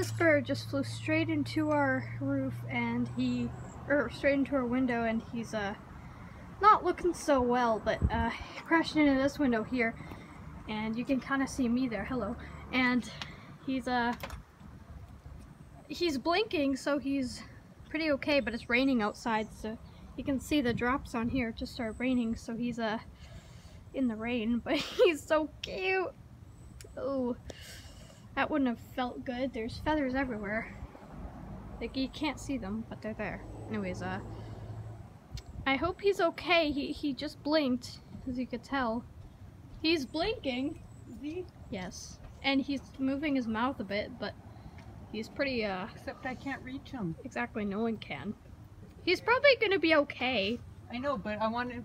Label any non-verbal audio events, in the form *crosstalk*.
This bird just flew straight into our roof and he, or straight into our window and he's uh not looking so well, but uh crashed into this window here and you can kind of see me there, hello, and he's uh he's blinking so he's pretty okay, but it's raining outside so you can see the drops on here. Just started raining so he's uh in the rain, *laughs* but he's so cute. Oh. That wouldn't have felt good. There's feathers everywhere. Like, you can't see them, but they're there. Anyways, uh, I hope he's okay. He, he just blinked, as you could tell. He's blinking. Is he? Yes. And he's moving his mouth a bit, but he's pretty, uh, Except I can't reach him. exactly no one can. He's probably gonna be okay. I know, but I want to